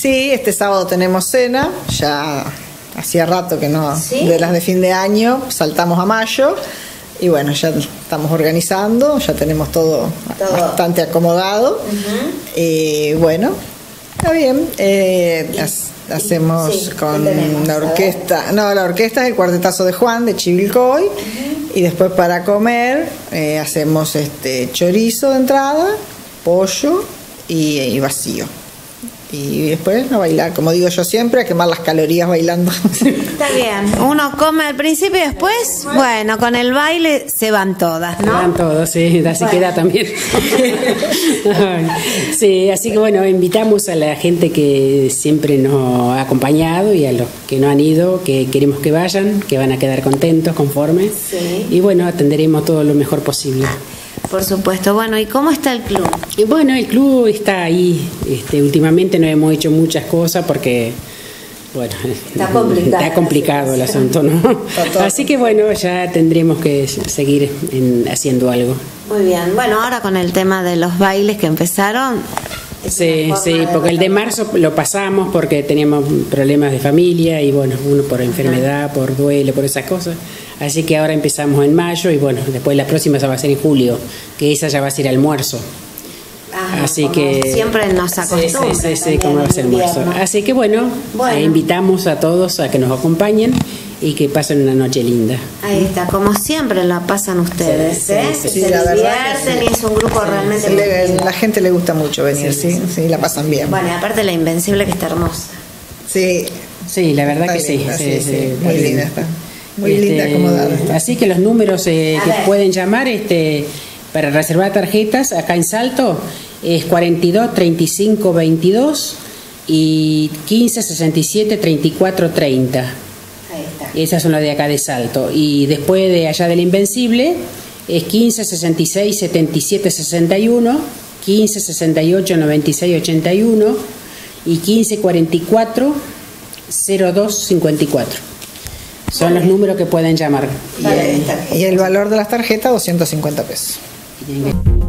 Sí, este sábado tenemos cena, ya hacía rato que no, ¿Sí? de las de fin de año, saltamos a mayo y bueno, ya estamos organizando, ya tenemos todo, Todo. bastante acomodado. Y bueno, está bien. eh, ha- hacemos sí, con la orquesta, no, la orquesta es el cuartetazo de Juan de Chivilcoy y después para comer eh, hacemos este chorizo de entrada, pollo y, y vacío. Y después a bailar, como digo yo siempre, a quemar las calorías bailando. Está bien. Uno come al principio y después, bueno, con el baile se van todas, ¿no? Van todos, sí, así queda también. Sí, así que bueno, invitamos a la gente que siempre nos ha acompañado y a los que no han ido, que queremos que vayan, que van a quedar contentos, conformes. Sí. Y bueno, atenderemos todo lo mejor posible. Por supuesto. Bueno, ¿y cómo está el club? Y bueno, el club está ahí. Este, últimamente no hemos hecho muchas cosas porque, bueno, Está complicada está complicado el asunto, ¿no? Así que bueno, ya tendremos que seguir en- haciendo algo. Muy bien. Bueno, ahora con el tema de los bailes que empezaron. Sí, sí, de porque el de marzo lo pasamos porque teníamos problemas de familia y bueno, uno por enfermedad, por duelo, por esas cosas. Así que ahora empezamos en mayo y bueno, después la próxima ya va a ser en julio, que esa ya va a ser almuerzo. Ah, Así como que siempre nos acostumbran Sí, sí, sí, como ser almuerzo. Así que bueno, Bueno. eh, invitamos a todos a que nos acompañen y que pasen una noche linda. Ahí está, como siempre la pasan ustedes, Sí, ¿eh? sí, sí. Se Sí, la verdad divierten que y es un grupo realmente muy Le- la gente le gusta mucho venir, sí, sí, la pasan bien. Bueno, y aparte la Invencible que está hermosa. Sí, Sí, la verdad Está que sí. linda, sí, sí, sí, sí, está muy linda. está. Muy Este, linda acomodada. está. Así que los números eh, que ver. pueden llamar este para reservar tarjetas acá en Salto es 42 35 22 y 15 67 34 30. Ahí está. Esas son las de acá de Salto. Y después de allá del Invencible es 15 66 77 61, 15 68 96 81 y 15 44 02 54. Son los números que pueden llamar. Y, el- y el valor de las tarjetas, 250 pesos. Y tienen que-